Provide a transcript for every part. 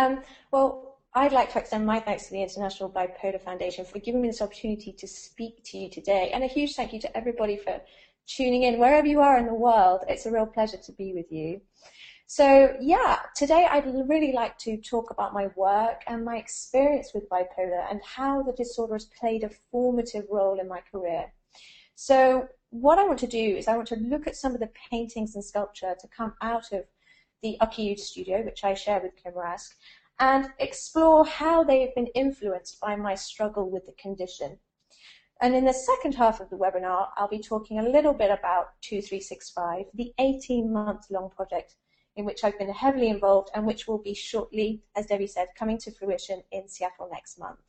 Um, well, I'd like to extend my thanks to the International Bipolar Foundation for giving me this opportunity to speak to you today, and a huge thank you to everybody for tuning in wherever you are in the world. It's a real pleasure to be with you. So yeah, today I'd really like to talk about my work and my experience with bipolar and how the disorder has played a formative role in my career. So what I want to do is I want to look at some of the paintings and sculpture to come out of the Ukiude studio, which I share with Kim Rask, and explore how they have been influenced by my struggle with the condition. And in the second half of the webinar, I'll be talking a little bit about 2365, the 18-month long project in which I've been heavily involved and which will be shortly, as Debbie said, coming to fruition in Seattle next month.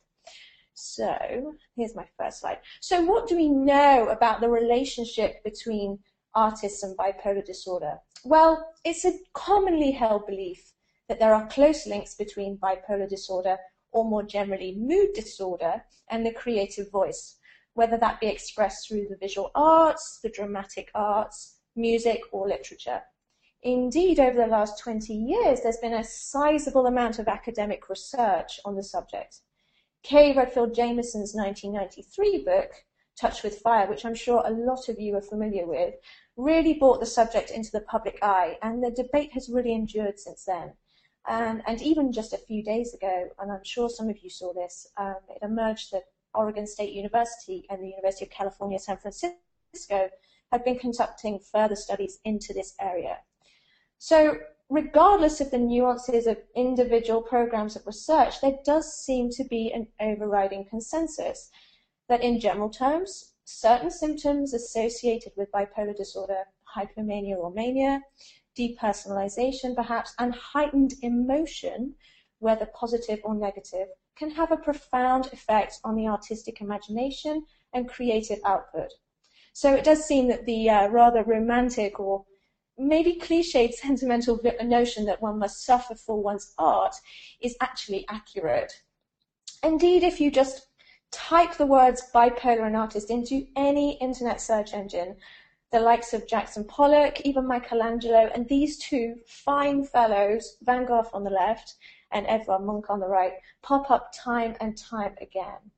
So here's my first slide. So what do we know about the relationship between artists and bipolar disorder? Well, it's a commonly held belief that there are close links between bipolar disorder or more generally mood disorder and the creative voice, whether that be expressed through the visual arts, the dramatic arts, music or literature. Indeed, over the last 20 years, there's been a sizable amount of academic research on the subject. Kay Redfield Jamison's 1993 book, Touched with Fire, which I'm sure a lot of you are familiar with, really brought the subject into the public eye, and the debate has really endured since then. Um, and even just a few days ago, and I'm sure some of you saw this, um, it emerged that Oregon State University and the University of California, San Francisco have been conducting further studies into this area. So regardless of the nuances of individual programs of research, there does seem to be an overriding consensus that in general terms, certain symptoms associated with bipolar disorder, hypomania or mania, depersonalization perhaps, and heightened emotion, whether positive or negative, can have a profound effect on the artistic imagination and creative output. So it does seem that the uh, rather romantic or maybe cliched sentimental notion that one must suffer for one's art is actually accurate. Indeed, if you just type the words bipolar and artist into any internet search engine, the likes of Jackson Pollock, even Michelangelo, and these two fine fellows, Van Gogh on the left and Edvard Munch on the right, pop up time and time again.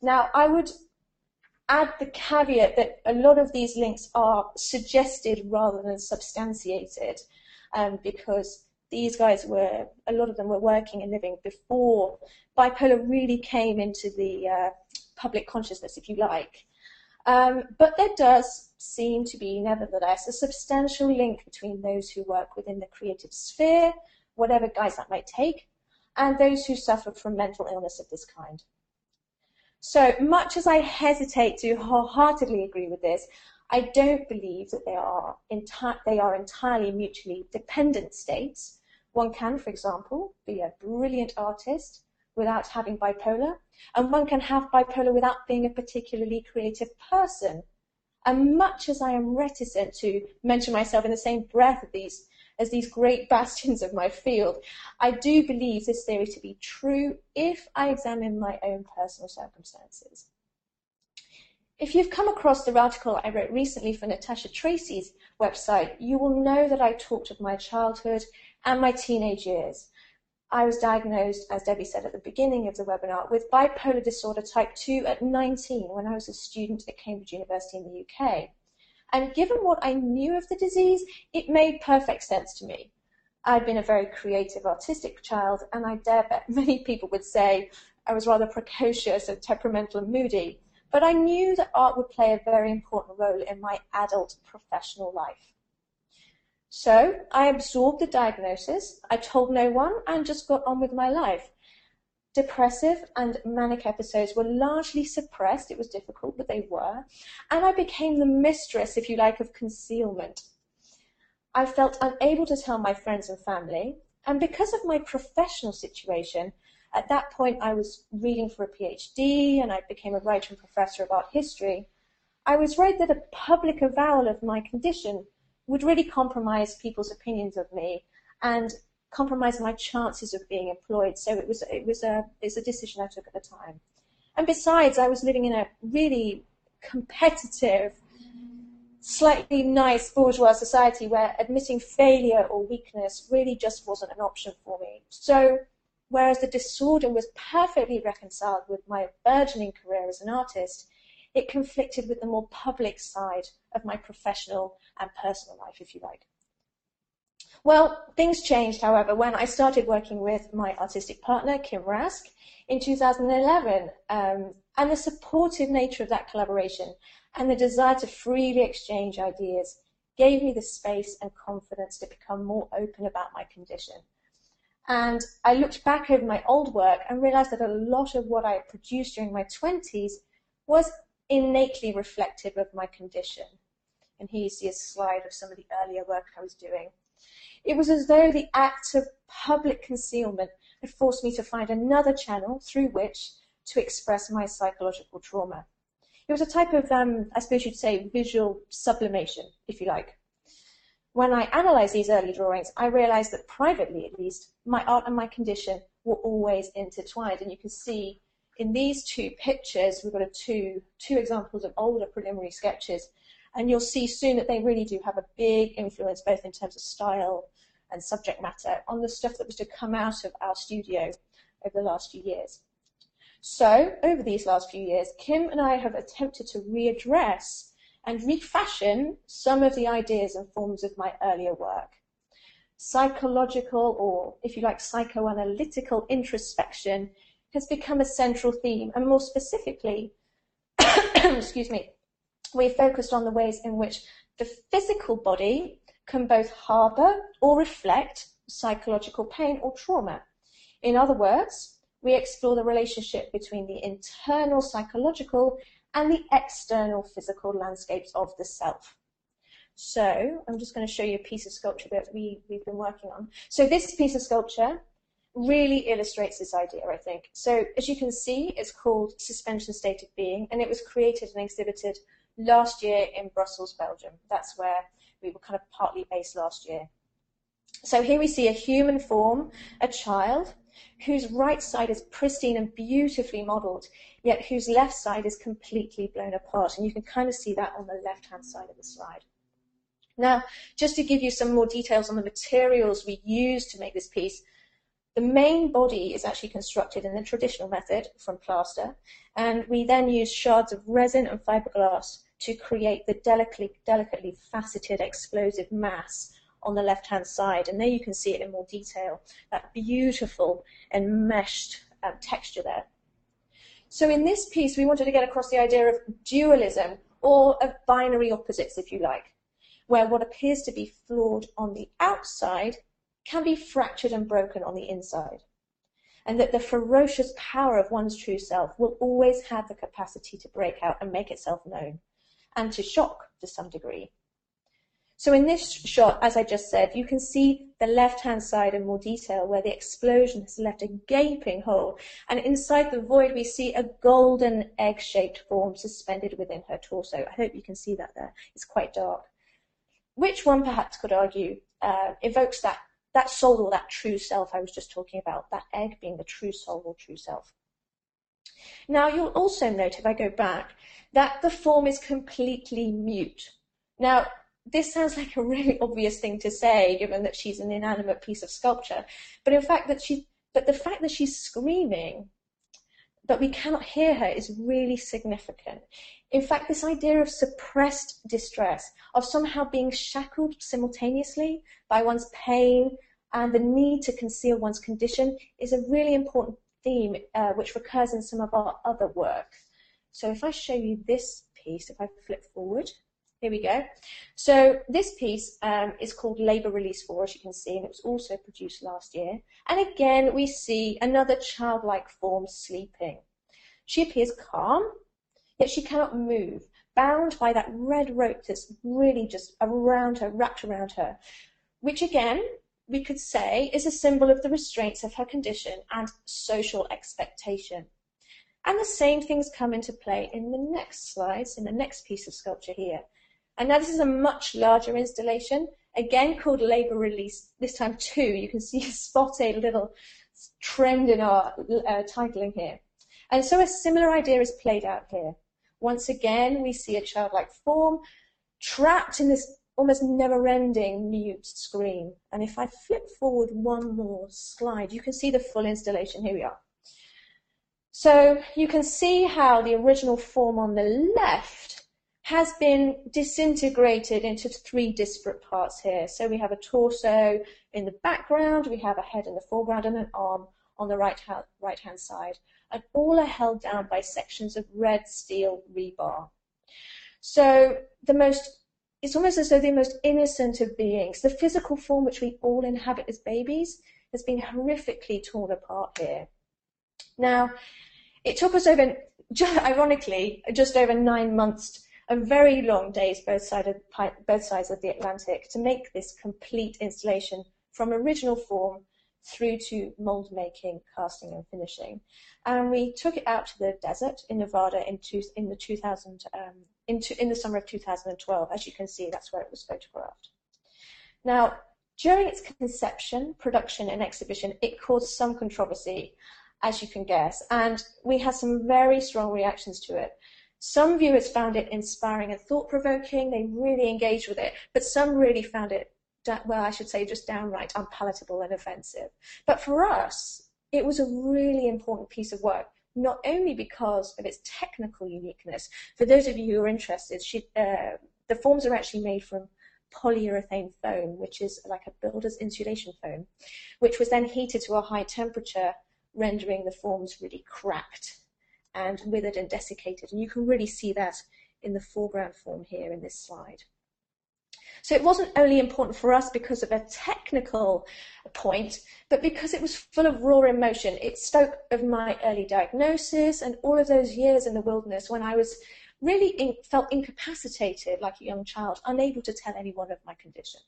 Now, I would add the caveat that a lot of these links are suggested rather than substantiated um, because these guys were, a lot of them were working and living before bipolar really came into the uh, public consciousness, if you like. Um, but there does seem to be, nevertheless, a substantial link between those who work within the creative sphere, whatever guise that might take, and those who suffer from mental illness of this kind. So much as I hesitate to wholeheartedly agree with this, I don't believe that they are, enti- they are entirely mutually dependent states. One can, for example, be a brilliant artist without having bipolar, and one can have bipolar without being a particularly creative person. And much as I am reticent to mention myself in the same breath of these as these great bastions of my field, I do believe this theory to be true if I examine my own personal circumstances. If you've come across the article I wrote recently for Natasha Tracy's website, you will know that I talked of my childhood and my teenage years. I was diagnosed, as Debbie said at the beginning of the webinar, with bipolar disorder type 2 at 19 when I was a student at Cambridge University in the UK. And given what I knew of the disease, it made perfect sense to me. I'd been a very creative, artistic child, and I dare bet many people would say I was rather precocious and temperamental and moody. But I knew that art would play a very important role in my adult professional life. So I absorbed the diagnosis, I told no one, and just got on with my life. Depressive and manic episodes were largely suppressed. It was difficult, but they were. And I became the mistress, if you like, of concealment. I felt unable to tell my friends and family. And because of my professional situation, at that point I was reading for a PhD and I became a writer and professor of art history. I was worried that a public avowal of my condition would really compromise people's opinions of me and compromise my chances of being employed. So it was it was a it's a decision I took at the time. And besides, I was living in a really competitive, slightly nice bourgeois society where admitting failure or weakness really just wasn't an option for me. So whereas the disorder was perfectly reconciled with my burgeoning career as an artist, it conflicted with the more public side of my professional and personal life, if you like. Well, things changed, however, when I started working with my artistic partner, Kim Rask, in 2011. Um, and the supportive nature of that collaboration and the desire to freely exchange ideas gave me the space and confidence to become more open about my condition. And I looked back over my old work and realized that a lot of what I produced during my 20s was innately reflective of my condition. And here you see a slide of some of the earlier work I was doing. It was as though the act of public concealment had forced me to find another channel through which to express my psychological trauma. It was a type of, um, I suppose you'd say, visual sublimation, if you like. When I analysed these early drawings, I realised that privately, at least, my art and my condition were always intertwined. And you can see in these two pictures, we've got two, two examples of older preliminary sketches, and you'll see soon that they really do have a big influence, both in terms of style and subject matter, on the stuff that was to come out of our studio over the last few years. So, over these last few years, Kim and I have attempted to readdress and refashion some of the ideas and forms of my earlier work. Psychological, or if you like, psychoanalytical introspection has become a central theme, and more specifically, excuse me, we focused on the ways in which the physical body can both harbour or reflect psychological pain or trauma. In other words, we explore the relationship between the internal psychological and the external physical landscapes of the self. So I'm just going to show you a piece of sculpture that we, we've been working on. So this piece of sculpture really illustrates this idea, I think. So as you can see, it's called Suspension State of Being, and it was created and exhibited last year in Brussels, Belgium. That's where we were kind of partly based last year. So here we see a human form, a child, whose right side is pristine and beautifully modelled, yet whose left side is completely blown apart. And you can kind of see that on the left-hand side of the slide. Now, just to give you some more details on the materials we used to make this piece, the main body is actually constructed in the traditional method from plaster, and we then use shards of resin and fiberglass to create the delicately, delicately faceted explosive mass on the left-hand side. And there you can see it in more detail, that beautiful enmeshed um, texture there. So in this piece, we wanted to get across the idea of dualism, or of binary opposites, if you like, where what appears to be flawed on the outside can be fractured and broken on the inside. And that the ferocious power of one's true self will always have the capacity to break out and make itself known, and to shock to some degree. So in this shot, as I just said, you can see the left-hand side in more detail where the explosion has left a gaping hole. And inside the void, we see a golden egg-shaped form suspended within her torso. I hope you can see that there. It's quite dark. Which one perhaps could argue uh, evokes that, that soul or that true self I was just talking about, that egg being the true soul or true self. Now, you'll also note, if I go back, that the form is completely mute. Now, this sounds like a really obvious thing to say, given that she's an inanimate piece of sculpture. But in fact, that she, but the fact that she's screaming, but we cannot hear her, is really significant. In fact, this idea of suppressed distress, of somehow being shackled simultaneously by one's pain and the need to conceal one's condition, is a really important theme uh, which recurs in some of our other work. So if I show you this piece, if I flip forward. Here we go. So this piece um, is called Labour Release 4, as you can see, and it was also produced last year. And again, we see another childlike form sleeping. She appears calm, yet she cannot move, bound by that red rope that's really just around her, wrapped around her, which again, we could say is a symbol of the restraints of her condition and social expectation. And the same things come into play in the next slides, in the next piece of sculpture here. And now this is a much larger installation, again called Labour Release, this time two. You can see spot a little trend in our uh, titling here. And so a similar idea is played out here. Once again, we see a childlike form trapped in this almost never-ending mute screen. And if I flip forward one more slide, you can see the full installation. Here we are. So you can see how the original form on the left has been disintegrated into three disparate parts here. So we have a torso in the background, we have a head in the foreground, and an arm on the right hand, right hand side. And all are held down by sections of red steel rebar. So the most it's almost as though the most innocent of beings, the physical form which we all inhabit as babies, has been horrifically torn apart here. Now, it took us over, ironically, just over nine months of very long days both, side of, both sides of the Atlantic to make this complete installation from original form through to mold making, casting and finishing. And we took it out to the desert in Nevada in, two, in the 2000, um, in, in the summer of 2012. As you can see, that's where it was photographed. Now, during its conception, production, and exhibition, it caused some controversy, as you can guess, and we had some very strong reactions to it. Some viewers found it inspiring and thought-provoking, they really engaged with it, but some really found it well, I should say just downright unpalatable and offensive. But for us, it was a really important piece of work, not only because of its technical uniqueness. For those of you who are interested, she, uh, the forms are actually made from polyurethane foam, which is like a builder's insulation foam, which was then heated to a high temperature, rendering the forms really cracked and withered and desiccated. And you can really see that in the foreground form here in this slide. So it wasn't only important for us because of a technical point, but because it was full of raw emotion. It spoke of my early diagnosis and all of those years in the wilderness when I was really in, felt incapacitated like a young child, unable to tell anyone of my condition.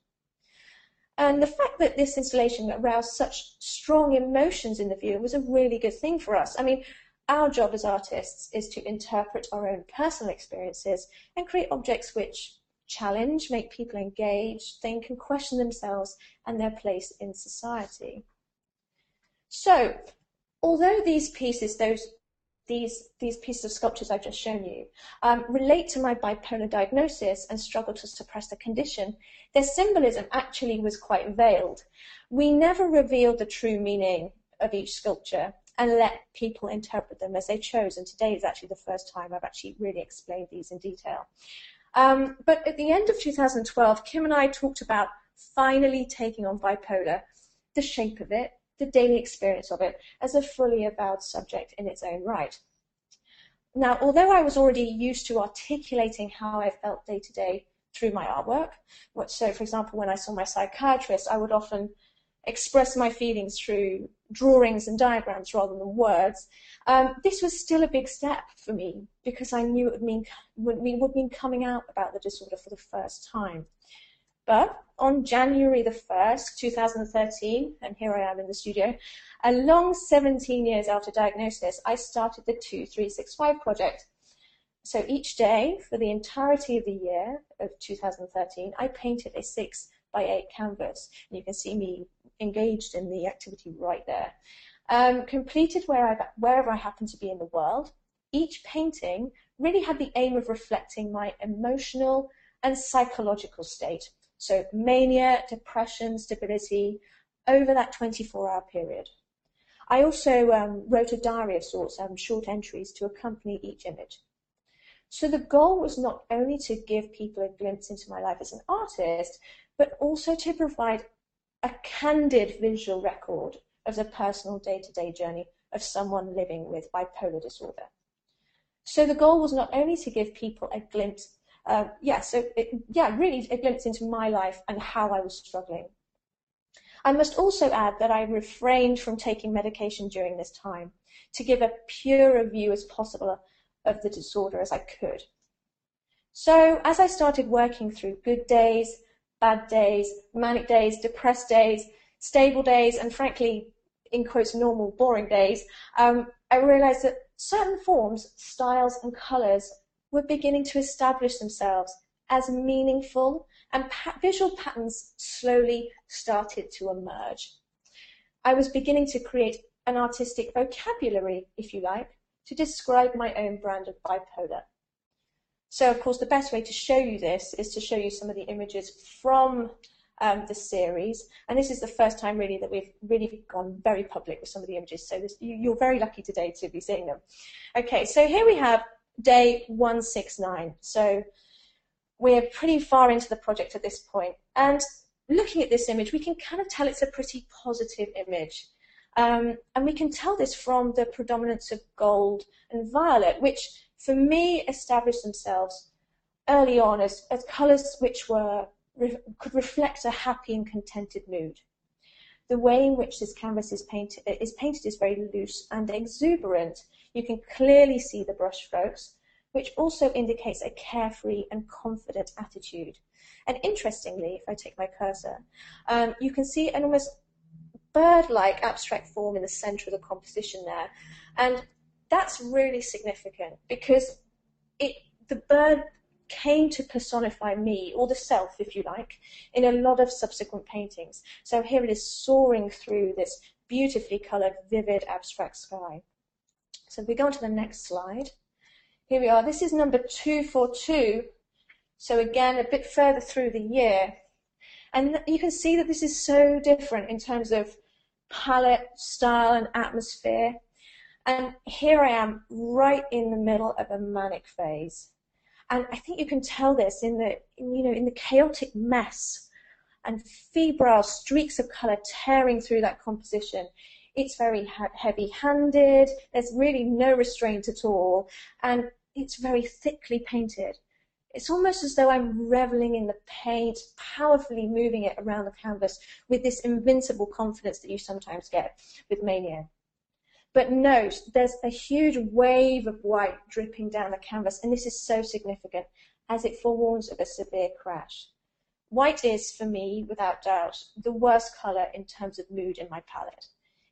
And the fact that this installation aroused such strong emotions in the viewer was a really good thing for us. I mean, our job as artists is to interpret our own personal experiences and create objects which challenge, make people engage, think and question themselves and their place in society. So, although these pieces, those these, these pieces of sculptures I've just shown you, um, relate to my bipolar diagnosis and struggle to suppress the condition, their symbolism actually was quite veiled. We never revealed the true meaning of each sculpture and let people interpret them as they chose. And today is actually the first time I've actually really explained these in detail. Um, but at the end of 2012, Kim and I talked about finally taking on bipolar, the shape of it, the daily experience of it, as a fully avowed subject in its own right. Now, although I was already used to articulating how I felt day to day through my artwork, so for example, when I saw my psychiatrist, I would often express my feelings through drawings and diagrams rather than words, um, this was still a big step for me because I knew it would mean, would mean, would mean coming out about the disorder for the first time. But on January the 1st, 2013, and here I am in the studio, a long 17 years after diagnosis, I started the 2365 project. So each day, for the entirety of the year of 2013, I painted a six by eight canvas. And you can see me engaged in the activity right there. Um, completed where I, wherever I happen to be in the world. Each painting really had the aim of reflecting my emotional and psychological state. So mania, depression, stability over that 24 hour period. I also um, wrote a diary of sorts, um, short entries to accompany each image. So the goal was not only to give people a glimpse into my life as an artist, but also to provide a candid visual record of the personal day-to-day journey of someone living with bipolar disorder. So the goal was not only to give people a glimpse, uh, yeah, so it, yeah, really a glimpse into my life and how I was struggling. I must also add that I refrained from taking medication during this time to give a purer view as possible of the disorder as I could. So as I started working through good days, bad days, manic days, depressed days, stable days, and frankly, in quotes, normal, boring days, um, I realized that certain forms, styles, and colors were beginning to establish themselves as meaningful, and pa- visual patterns slowly started to emerge. I was beginning to create an artistic vocabulary, if you like, to describe my own brand of bipolar. So, of course, the best way to show you this is to show you some of the images from um, the series. And this is the first time really that we've really gone very public with some of the images. So this, you, you're very lucky today to be seeing them. Okay, so here we have day 169. So we're pretty far into the project at this point. And looking at this image, we can kind of tell it's a pretty positive image. Um, and we can tell this from the predominance of gold and violet, which for me established themselves early on as, as colours which were re could reflect a happy and contented mood. The way in which this canvas is painted, is painted is very loose and exuberant. You can clearly see the brushstrokes, which also indicates a carefree and confident attitude. And interestingly, if I take my cursor, um, you can see an almost bird-like abstract form in the center of the composition there. And that's really significant because it, the bird came to personify me, or the self, if you like, in a lot of subsequent paintings. So here it is soaring through this beautifully coloured, vivid, abstract sky. So if we go on to the next slide, here we are. This is number 242. So again, a bit further through the year. And you can see that this is so different in terms of palette, style, and atmosphere. And here I am right in the middle of a manic phase. And I think you can tell this in the, you know, in the chaotic mess and febrile streaks of color tearing through that composition. It's very heavy-handed. There's really no restraint at all, and it's very thickly painted. It's almost as though I'm reveling in the paint, powerfully moving it around the canvas with this invincible confidence that you sometimes get with mania. But note, there's a huge wave of white dripping down the canvas, and this is so significant as it forewarns of a severe crash. White is, for me, without doubt, the worst colour in terms of mood in my palette.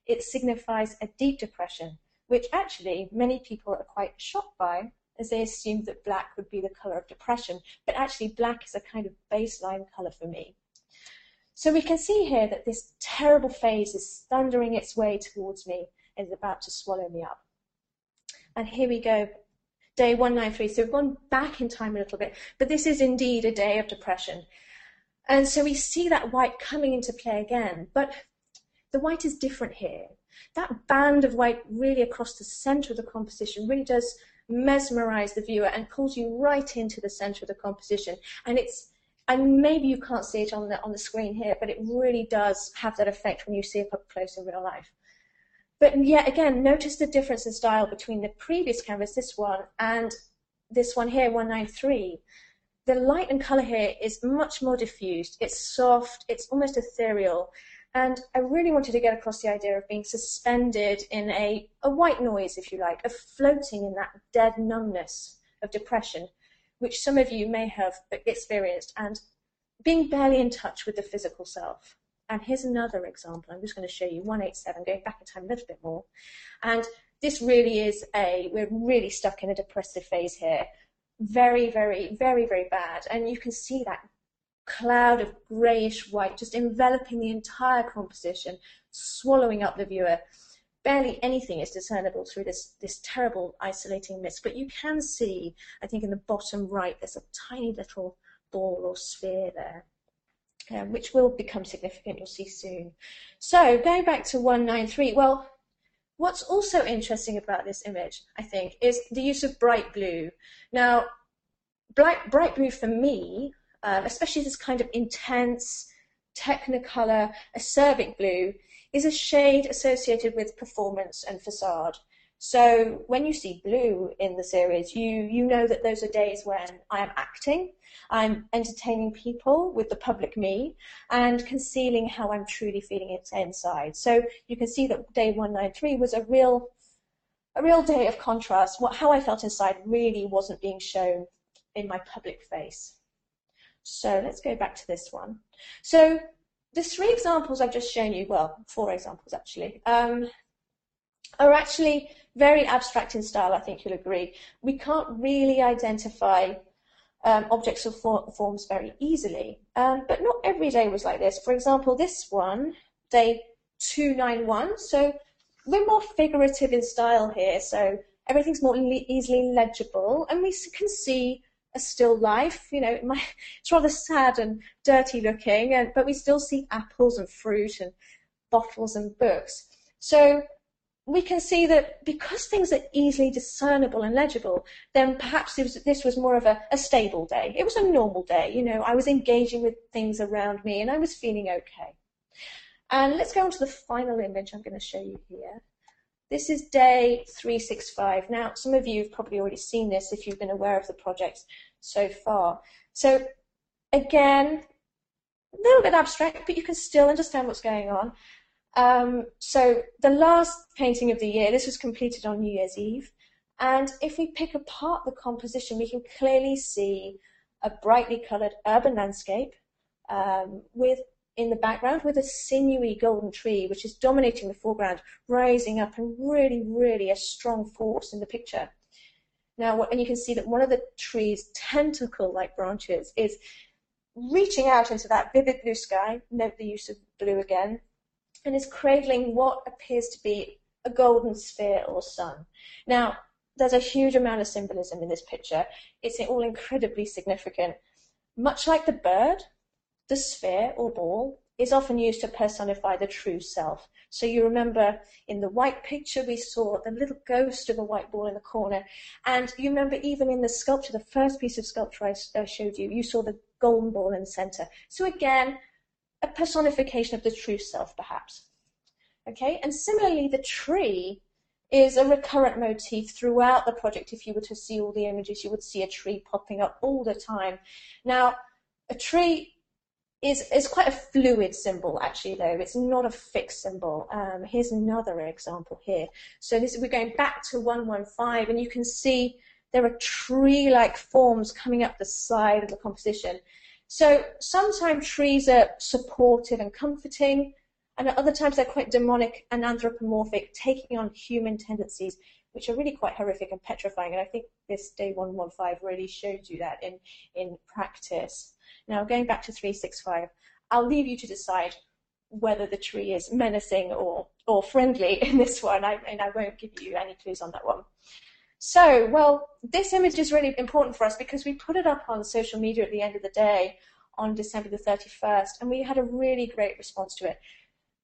It signifies a deep depression, which actually many people are quite shocked by, as they assumed that black would be the colour of depression, but actually black is a kind of baseline colour for me. So we can see here that this terrible phase is thundering its way towards me, and is about to swallow me up. And here we go, day 193. So we've gone back in time a little bit, but this is indeed a day of depression. And so we see that white coming into play again, but the white is different here. That band of white really across the center of the composition really does mesmerize the viewer and pulls you right into the center of the composition. And it's and maybe you can't see it on the on the screen here, but it really does have that effect when you see it up close in real life. But yet again, notice the difference in style between the previous canvas, this one, and this one here, 193. The light and color here is much more diffused. It's soft, it's almost ethereal. And I really wanted to get across the idea of being suspended in a, a white noise, if you like, of floating in that dead numbness of depression, which some of you may have experienced, and being barely in touch with the physical self. And here's another example. I'm just going to show you 187, going back in time a little bit more. And this really is a, we're really stuck in a depressive phase here. Very, very, very, very bad. And you can see that cloud of greyish white just enveloping the entire composition, swallowing up the viewer. Barely anything is discernible through this, this terrible isolating mist, but you can see, I think in the bottom right, there's a tiny little ball or sphere there um, which will become significant, you'll see soon. So going back to 193, well, what's also interesting about this image, I think, is the use of bright blue. Now, bright, bright blue for me, um, especially this kind of intense, technicolor, acerbic blue, is a shade associated with performance and facade. So when you see blue in the series, you, you know that those are days when I am acting, I'm entertaining people with the public me, and concealing how I'm truly feeling inside. So you can see that day 193 was a real, a real day of contrast. What, how I felt inside really wasn't being shown in my public face. So let's go back to this one. So the three examples I've just shown you, well, four examples actually, um, are actually very abstract in style, I think you'll agree. We can't really identify um, objects or for forms very easily. Um, but not every day was like this. For example, this one, day 291, so we're more figurative in style here, so everything's more easily legible, and we can see a still life. You know, it's rather sad and dirty looking, and, but we still see apples and fruit and bottles and books. So we can see that because things are easily discernible and legible, then perhaps was, this was more of a, a, stable day. It was a normal day. You know, I was engaging with things around me and I was feeling okay. And let's go on to the final image I'm going to show you here. This is day 365. Now, some of you have probably already seen this if you've been aware of the project so far. So, again, a little bit abstract, but you can still understand what's going on. Um, so, the last painting of the year, this was completed on New Year's Eve. And if we pick apart the composition, we can clearly see a brightly coloured urban landscape um, with in the background with a sinewy golden tree which is dominating the foreground, rising up and really, really a strong force in the picture. Now, and you can see that one of the tree's tentacle-like branches is reaching out into that vivid blue sky, note the use of blue again, and is cradling what appears to be a golden sphere or sun. Now, there's a huge amount of symbolism in this picture. It's all incredibly significant. Much like the bird, the sphere or ball is often used to personify the true self. So you remember in the white picture we saw the little ghost of a white ball in the corner. And you remember even in the sculpture, the first piece of sculpture I showed you, you saw the golden ball in the center. So again, a personification of the true self perhaps. Okay, and similarly the tree is a recurrent motif throughout the project. If you were to see all the images, you would see a tree popping up all the time. Now, a tree is, is quite a fluid symbol actually though. It's not a fixed symbol. Um, here's another example here. So this we're going back to 115 and you can see there are tree-like forms coming up the side of the composition. So sometimes trees are supportive and comforting, and at other times they're quite demonic and anthropomorphic, taking on human tendencies, which are really quite horrific and petrifying. And I think this day 115 really showed you that in, in practice. Now, going back to 365, I'll leave you to decide whether the tree is menacing or, or friendly in this one, I, and I won't give you any clues on that one. So, well, this image is really important for us because we put it up on social media at the end of the day on December the 31st, and we had a really great response to it.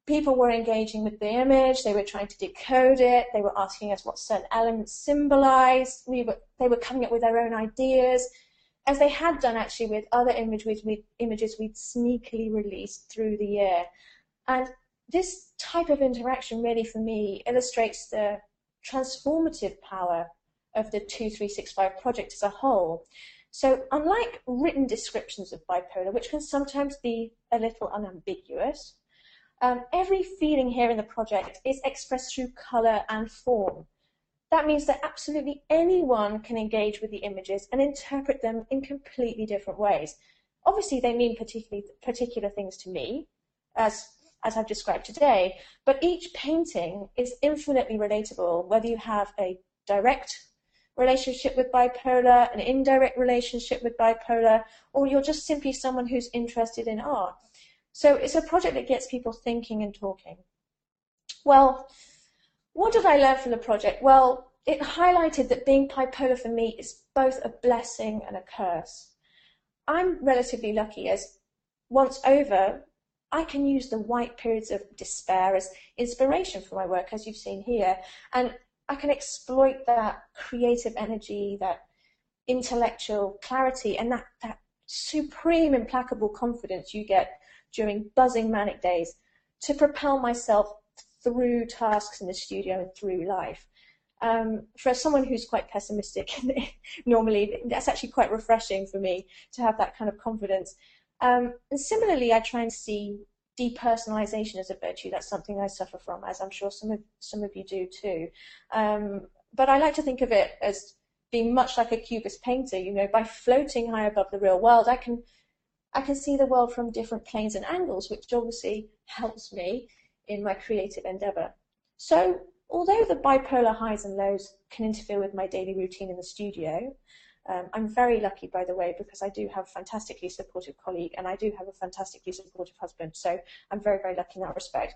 People were engaging with the image, they were trying to decode it, they were asking us what certain elements symbolized, we were, they were coming up with their own ideas, as they had done actually with other images, we'd, images we'd sneakily released through the year. And this type of interaction really, for me, illustrates the transformative power of the 2365 project as a whole. So unlike written descriptions of bipolar, which can sometimes be a little unambiguous, um, every feeling here in the project is expressed through colour and form. That means that absolutely anyone can engage with the images and interpret them in completely different ways. Obviously, they mean particularly, particular things to me, as, as I've described today, but each painting is infinitely relatable, whether you have a direct relationship with bipolar, an indirect relationship with bipolar, or you're just simply someone who's interested in art. So it's a project that gets people thinking and talking. Well, what did I learn from the project? Well, it highlighted that being bipolar for me is both a blessing and a curse. I'm relatively lucky as once over, I can use the white periods of despair as inspiration for my work, as you've seen here, and I can exploit that creative energy, that intellectual clarity, and that, that supreme, implacable confidence you get during buzzing manic days to propel myself through tasks in the studio and through life. Um, for someone who's quite pessimistic, normally that's actually quite refreshing for me to have that kind of confidence. Um, and similarly, I try and see depersonalization as a virtue. That's something I suffer from, as I'm sure some of some of you do too. Um, but I like to think of it as being much like a cubist painter. You know, by floating high above the real world, I can I can see the world from different planes and angles, which obviously helps me in my creative endeavor. So, although the bipolar highs and lows can interfere with my daily routine in the studio, um, I'm very lucky, by the way, because I do have a fantastically supportive colleague and I do have a fantastically supportive husband. So I'm very, very lucky in that respect.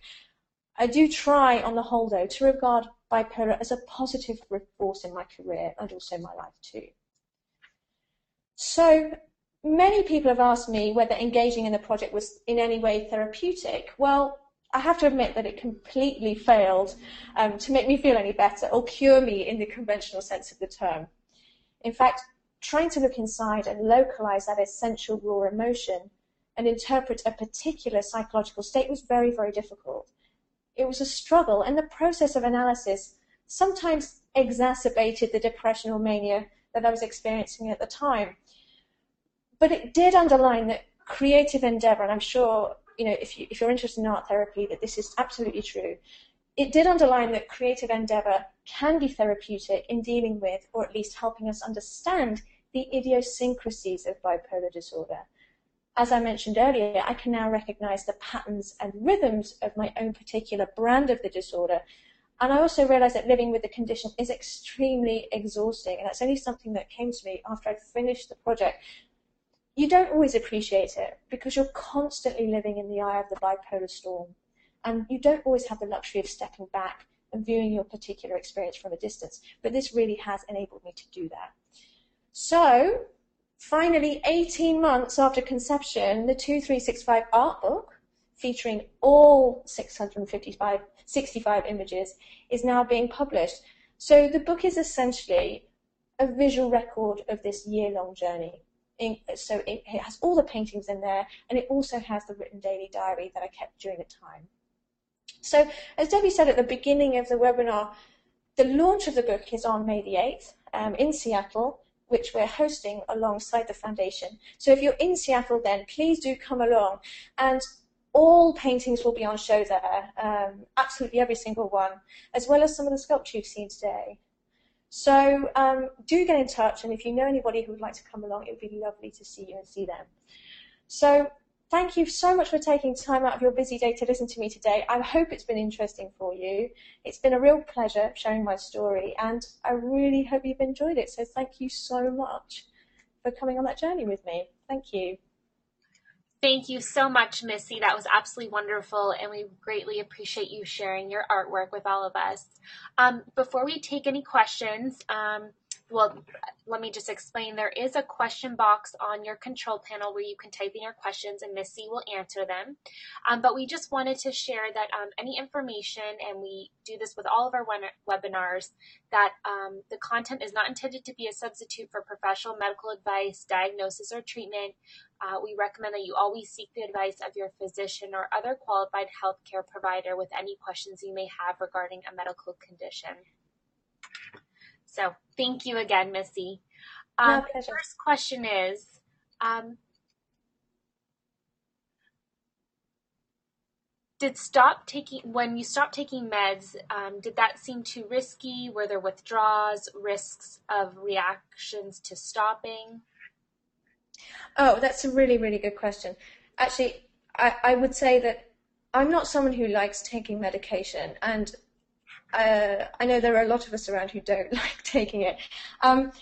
I do try, on the whole, though, to regard bipolar as a positive force in my career and also my life too. So many people have asked me whether engaging in the project was in any way therapeutic. Well, I have to admit that it completely failed um, to make me feel any better or cure me in the conventional sense of the term. In fact, trying to look inside and localize that essential raw emotion and interpret a particular psychological state was very, very difficult. It was a struggle, and the process of analysis sometimes exacerbated the depression or mania that I was experiencing at the time. But it did underline that creative endeavor, and I'm sure you know, if, you, if you're interested in art therapy, that this is absolutely true. It did underline that creative endeavor can be therapeutic in dealing with, or at least helping us understand, the idiosyncrasies of bipolar disorder. As I mentioned earlier, I can now recognize the patterns and rhythms of my own particular brand of the disorder. And I also realized that living with the condition is extremely exhausting. And that's only something that came to me after I'd finished the project you don't always appreciate it because you're constantly living in the eye of the bipolar storm. And you don't always have the luxury of stepping back and viewing your particular experience from a distance. But this really has enabled me to do that. So, finally, 18 months after conception, the 2365 art book, featuring all 655, 65 images, is now being published. So the book is essentially a visual record of this year-long journey so it, it has all the paintings in there, and it also has the written daily diary that I kept during the time. So, as Debbie said at the beginning of the webinar, the launch of the book is on May the 8th um, in Seattle, which we're hosting alongside the foundation. So, if you're in Seattle, then please do come along. And all paintings will be on show there, um, absolutely every single one, as well as some of the sculpture you've seen today. So um, do get in touch, and if you know anybody who would like to come along, it would be lovely to see you and see them. So thank you so much for taking time out of your busy day to listen to me today. I hope it's been interesting for you. It's been a real pleasure sharing my story, and I really hope you've enjoyed it. So thank you so much for coming on that journey with me. Thank you. Thank you so much, Missy. That was absolutely wonderful, and we greatly appreciate you sharing your artwork with all of us. Um, before we take any questions, um, well, let me just explain. There is a question box on your control panel where you can type in your questions and Missy will answer them. Um, but we just wanted to share that um, any information, and we do this with all of our webinars, that um, the content is not intended to be a substitute for professional medical advice, diagnosis, or treatment. Uh, we recommend that you always seek the advice of your physician or other qualified healthcare provider with any questions you may have regarding a medical condition. So thank you again, Missy. Um, the first question is, um, did stop taking when you stopped taking meds um, did that seem too risky? Were there withdrawals risks of reactions to stopping? Oh that's a really really good question. Actually I, I would say that i'm not someone who likes taking medication and uh, I know there are a lot of us around who don't like taking it. Um,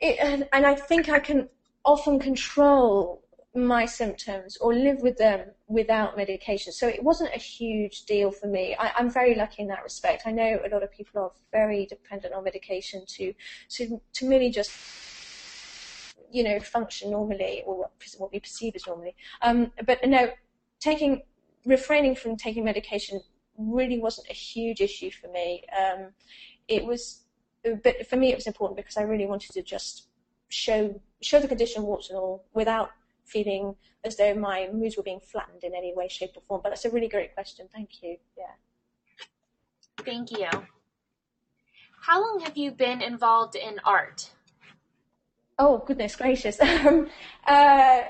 it and, I think I can often control my symptoms or live with them without medication. So it wasn't a huge deal for me. I, am very lucky in that respect. I know a lot of people are very dependent on medication to to, to merely just you know function normally or what, what we perceive as normally. Um, but no, taking refraining from taking medication really wasn't a huge issue for me. Um, it was, but for me it was important because I really wanted to just show show the condition warts and all without feeling as though my moods were being flattened in any way, shape, or form. But that's a really great question. Thank you. Yeah. Thank you. How long have you been involved in art? Oh goodness gracious. um, uh,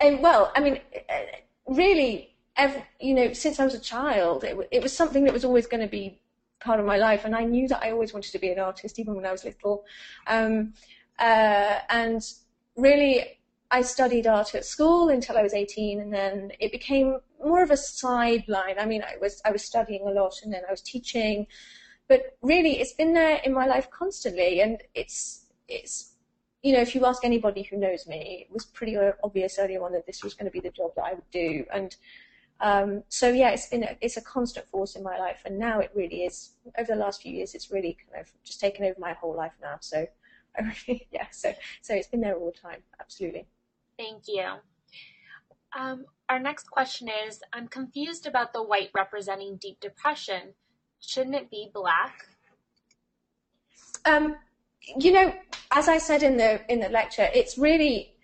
and well, I mean, uh, really every, you know, since I was a child, it, it was something that was always going to be part of my life, and I knew that I always wanted to be an artist, even when I was little. Um, uh, and really, I studied art at school until I was 18, and then it became more of a sideline. I mean, I was I was studying a lot, and then I was teaching, but really, it's been there in my life constantly, and it's it's you know, if you ask anybody who knows me, it was pretty obvious early on that this was going to be the job that I would do, and um, so yeah, it's been a, it's a constant force in my life, and now it really is. Over the last few years, it's really kind of just taken over my whole life now. So yeah, so so it's been there all the time, absolutely. Thank you. Um, our next question is I'm confused about the white representing deep depression. Shouldn't it be black? Um, you know, as I said in the in the lecture, it's really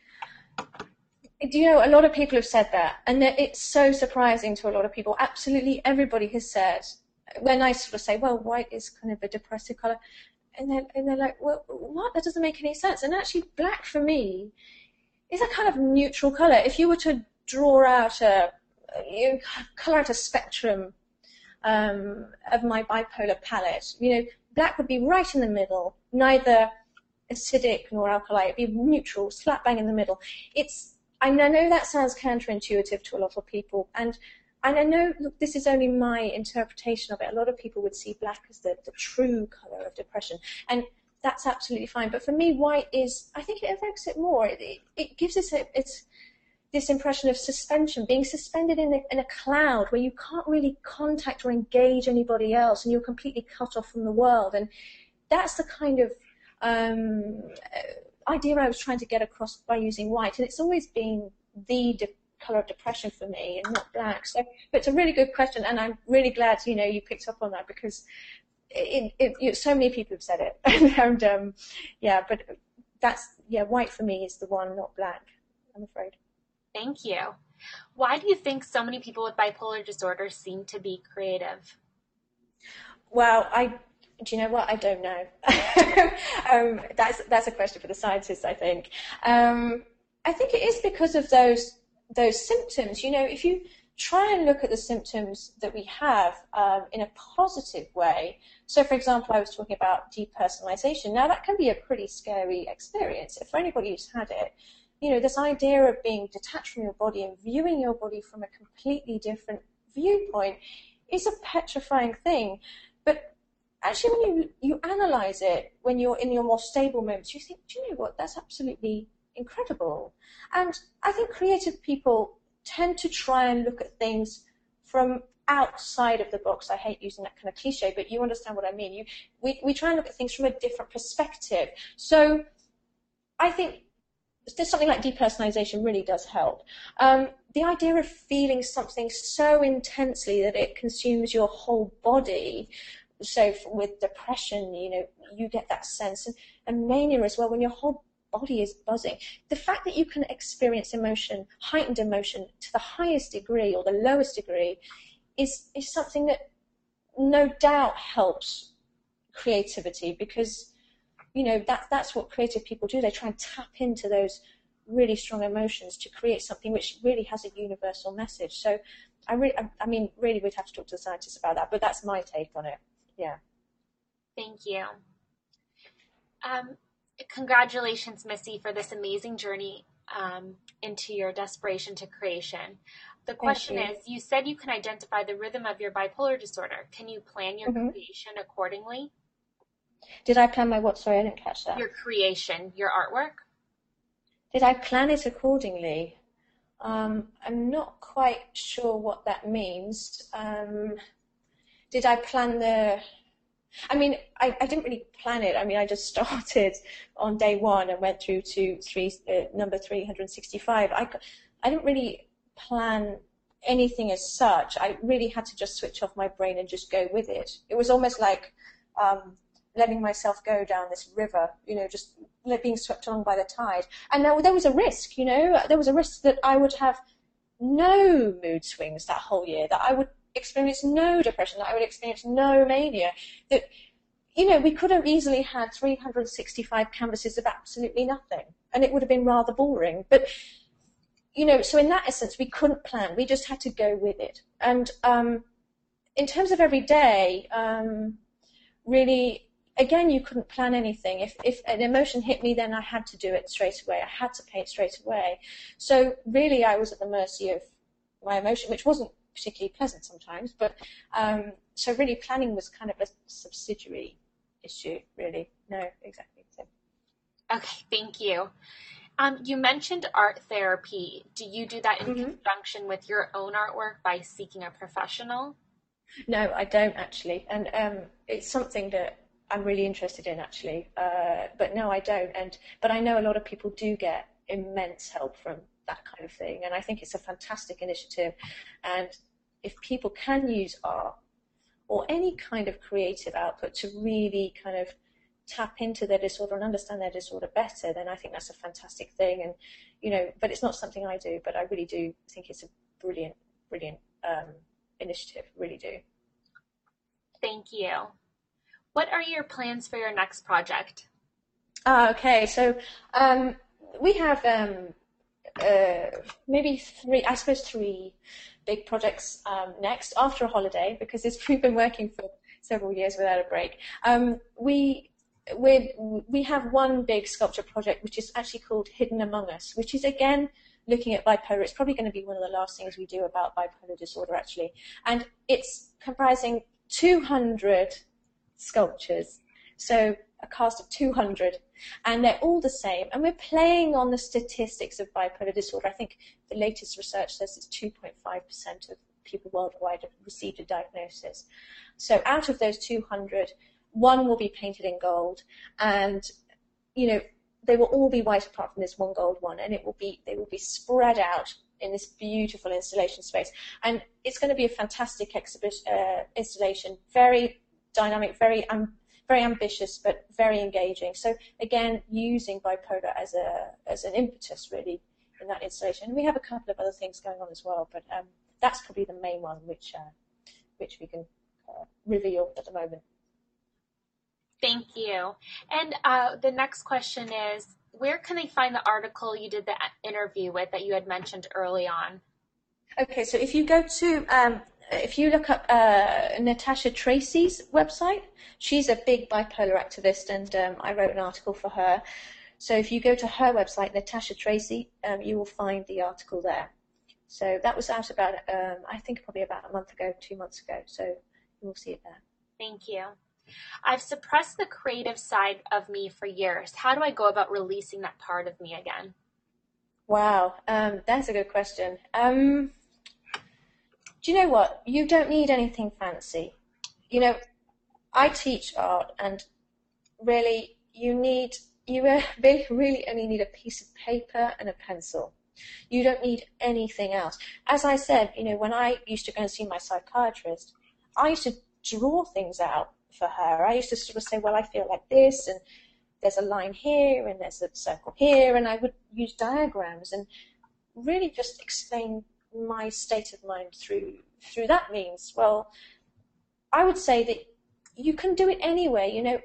do you know a lot of people have said that, and it's so surprising to a lot of people. Absolutely everybody has said when I sort of say, well, white is kind of a depressive color, and then and they're like, well, what? That doesn't make any sense. And actually, black for me is a kind of neutral color. If you were to draw out a you color out a spectrum um, of my bipolar palette, you know, black would be right in the middle, neither acidic nor alkali. It'd be neutral, slap bang in the middle. It's I know that sounds counterintuitive to a lot of people, and and I know look, this is only my interpretation of it. A lot of people would see black as the, the true color of depression, and that's absolutely fine. But for me, white is I think it evokes it more. It, it, it gives us a, it's this impression of suspension, being suspended in a, in a cloud where you can't really contact or engage anybody else, and you're completely cut off from the world. And that's the kind of um, idea I was trying to get across by using white, and it's always been the de- color of depression for me, and not black. So, but it's a really good question, and I'm really glad you know you picked up on that because it, it, it, so many people have said it, and um, yeah, but that's yeah, white for me is the one, not black. I'm afraid. Thank you. Why do you think so many people with bipolar disorder seem to be creative? Well, I do you know what? I don't know. um, that's that's a question for the scientists, I think. Um, I think it is because of those those symptoms. You know, if you try and look at the symptoms that we have um, in a positive way. So, for example, I was talking about depersonalization. Now, that can be a pretty scary experience for anybody who's had it. You know, this idea of being detached from your body and viewing your body from a completely different viewpoint is a petrifying thing. But actually, when you, you analyze it, when you're in your more stable moments, you think, do you know what? That's absolutely incredible. And I think creative people tend to try and look at things from outside of the box. I hate using that kind of cliche, but you understand what I mean. You, we, we try and look at things from a different perspective. So I think something like depersonalization really does help. Um, the idea of feeling something so intensely that it consumes your whole body so with depression, you know, you get that sense, and, and mania as well, when your whole body is buzzing. The fact that you can experience emotion, heightened emotion, to the highest degree or the lowest degree, is is something that no doubt helps creativity because you know that that's what creative people do. They try and tap into those really strong emotions to create something which really has a universal message. So I really, I mean, really, we'd have to talk to the scientists about that, but that's my take on it yeah. Thank you. Um, congratulations, Missy, for this amazing journey um, into your desperation to creation. The question you. is you said you can identify the rhythm of your bipolar disorder. Can you plan your mm-hmm. creation accordingly? Did I plan my what? Sorry, I didn't catch that. Your creation, your artwork. Did I plan it accordingly? Um, I'm not quite sure what that means. Um, did I plan the I mean, I, I didn't really plan it. I mean, I just started on day one and went through to three, uh, number 365. I, I didn't really plan anything as such. I really had to just switch off my brain and just go with it. It was almost like um, letting myself go down this river, you know, just being swept along by the tide. And now there was a risk, you know, there was a risk that I would have no mood swings that whole year, that I would experience no depression, that I would experience no mania, that, you know, we could have easily had 365 canvases of absolutely nothing, and it would have been rather boring. But, you know, so in that essence, we couldn't plan. We just had to go with it. And um, in terms of every day, um, really, again, you couldn't plan anything. If, if an emotion hit me, then I had to do it straight away. I had to paint straight away. So really, I was at the mercy of my emotion, which wasn't particularly pleasant sometimes. But um, so really, planning was kind of a subsidiary issue. Really, no, exactly. So. Okay, thank you. Um, you mentioned art therapy. Do you do that in mm-hmm. conjunction with your own artwork by seeking a professional? No, I don't actually, and um, it's something that I'm really interested in actually. Uh, but no, I don't. And but I know a lot of people do get immense help from that kind of thing, and I think it's a fantastic initiative. And if people can use art or any kind of creative output to really kind of tap into their disorder and understand their disorder better, then I think that's a fantastic thing. And you know, but it's not something I do, but I really do think it's a brilliant, brilliant um, initiative. Really do. Thank you. What are your plans for your next project? Ah, okay. So um, we have um, uh, maybe three, I suppose three big projects um, next after a holiday because it's, we've been working for several years without a break. Um, we we we have one big sculpture project which is actually called Hidden Among Us, which is again looking at bipolar. It's probably going to be one of the last things we do about bipolar disorder actually, and it's comprising 200 sculptures. So a cast of 200, and they're all the same. And we're playing on the statistics of bipolar disorder. I think the latest research says it's 2.5% of people worldwide have received a diagnosis. So out of those 200, one will be painted in gold, and you know they will all be white apart from this one gold one, and it will be they will be spread out in this beautiful installation space. And it's going to be a fantastic exhibition uh, installation, very dynamic, very um, very ambitious, but very engaging. So again, using bipolar as a as an impetus really in that installation. We have a couple of other things going on as well, but um, that's probably the main one which uh, which we can uh, reveal at the moment. Thank you. And uh, the next question is, where can they find the article you did the interview with that you had mentioned early on? Okay, so if you go to um, if you look up uh, Natasha Tracy's website, she's a big bipolar activist, and um, I wrote an article for her. So if you go to her website, Natasha Tracy, um, you will find the article there. So that was out about, um, I think probably about a month ago, two months ago. So you will see it there. Thank you. I've suppressed the creative side of me for years. How do I go about releasing that part of me again? Wow, um, that's a good question. Do you know what? You don't need anything fancy. You know, I teach art, and really, you need you uh, really, really only need a piece of paper and a pencil. You don't need anything else. As I said, you know, when I used to go and see my psychiatrist, I used to draw things out for her. I used to sort of say, well, I feel like this, and there's a line here, and there's a circle here, and I would use diagrams and really just explain my state of mind through through that means? Well, I would say that you can do it anyway. You know,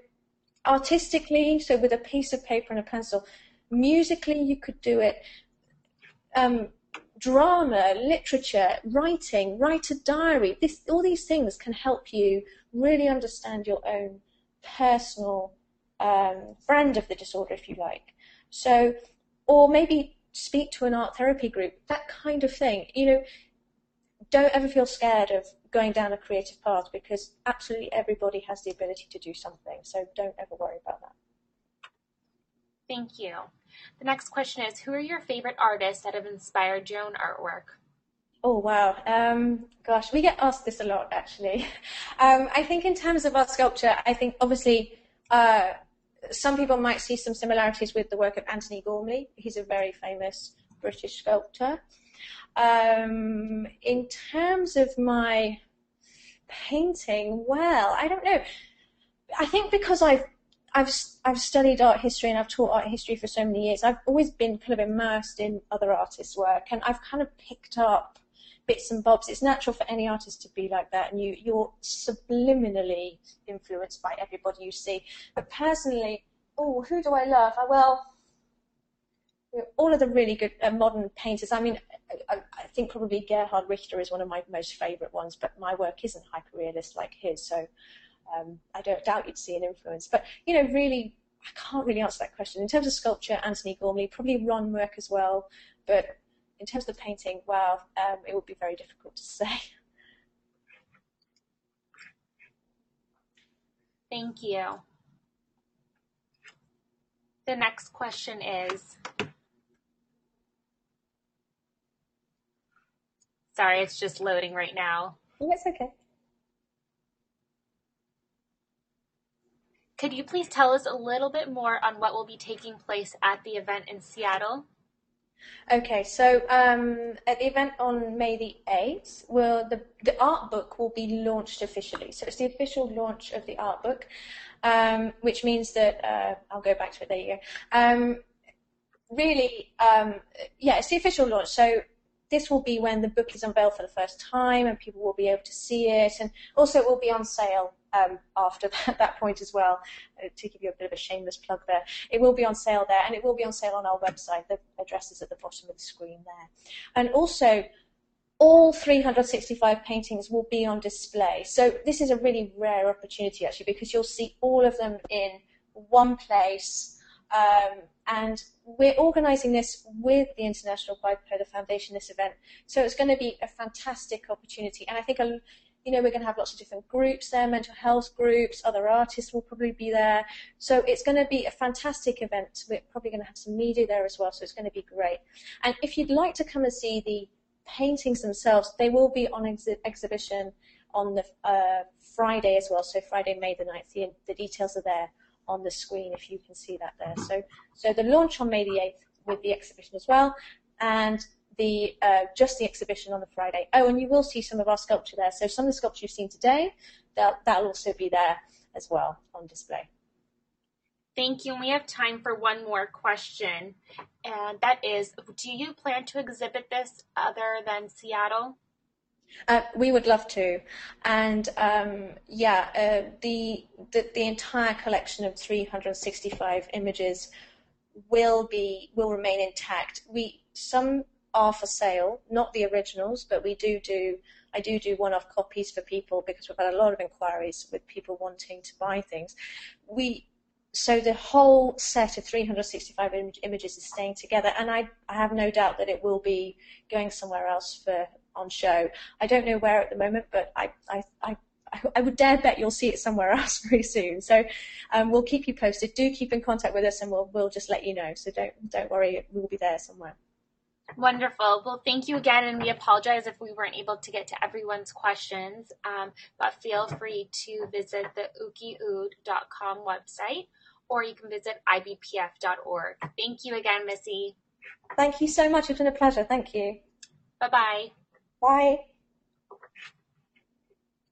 artistically, so with a piece of paper and a pencil. Musically, you could do it. Um, drama, literature, writing, write a diary. This, all these things can help you really understand your own personal um, brand of the disorder, if you like. So, or maybe speak to an art therapy group, that kind of thing. You know, don't ever feel scared of going down a creative path because absolutely everybody has the ability to do something. So don't ever worry about that. Thank you. The next question is Who are your favorite artists that have inspired your own artwork? Oh, wow. Um, gosh, we get asked this a lot, actually. Um, I think, in terms of art sculpture, I think obviously uh, some people might see some similarities with the work of Antony Gormley. He's a very famous British sculptor. Um, in terms of my painting, well, I don't know. I think because I've I've I've studied art history and I've taught art history for so many years. I've always been kind of immersed in other artists' work, and I've kind of picked up bits and bobs. It's natural for any artist to be like that, and you you're subliminally influenced by everybody you see. But personally, oh, who do I love? Well, all of the really good uh, modern painters. I mean, I, I, think probably Gerhard Richter is one of my most favourite ones, but my work isn't hyper realist like his, so um, I don't doubt you'd see an influence. But you know, really, I can't really answer that question. In terms of sculpture, Antony Gormley, probably Ron Mueck as well, but in terms of painting, well, um, it would be very difficult to say. Thank you. The next question is Sorry, it's just loading right now. That's okay. Could you please tell us a little bit more on what will be taking place at the event in Seattle? Okay, so um, at the event on May the 8th, well, the, the art book will be launched officially. So it's the official launch of the art book, um, which means that, uh, I'll go back to it, there you go. Um, really, um, yeah, it's the official launch. So this will be when the book is unveiled for the first time and people will be able to see it. And also it will be on sale um, after that, that, point as well, uh, to give you a bit of a shameless plug there. It will be on sale there and it will be on sale on our website. The address is at the bottom of the screen there. And also, all 365 paintings will be on display. So this is a really rare opportunity actually because you'll see all of them in one place um, and we're organising this with the International Bipolar Foundation, this event. So it's going to be a fantastic opportunity. And I think, you know, we're going to have lots of different groups there, mental health groups, other artists will probably be there. So it's going to be a fantastic event. We're probably going to have some media there as well. So it's going to be great. And if you'd like to come and see the paintings themselves, they will be on ex exhibition on the uh, Friday as well. So Friday, May the 9th. The, the details are there on the screen if you can see that there. So, so the launch on May the 8th with the exhibition as well, and the uh, just the exhibition on the Friday. Oh, and you will see some of our sculpture there. So some of the sculpture you've seen today, that that'll also be there as well on display. Thank you. And we have time for one more question, and that is, do you plan to exhibit this other than Seattle? Uh, we would love to, and um, yeah, uh, the, the, the entire collection of 365 images will be will remain intact. We some are for sale, not the originals, but we do do I do do one-off copies for people because we've had a lot of inquiries with people wanting to buy things. We so the whole set of 365 Im- images is staying together, and I, I have no doubt that it will be going somewhere else for on show. I don't know where at the moment, but I, I, I I would dare bet you'll see it somewhere else very soon. So um, we'll keep you posted. Do keep in contact with us, and we'll we'll just let you know. So don't don't worry, we'll be there somewhere. Wonderful. Well, thank you again, and we apologize if we weren't able to get to everyone's questions. Um, but feel free to visit the ukiood.com website, or you can visit ibpf.org. Thank you again, Missy. Thank you so much. It's been a pleasure. Thank you. Bye-bye. Bye.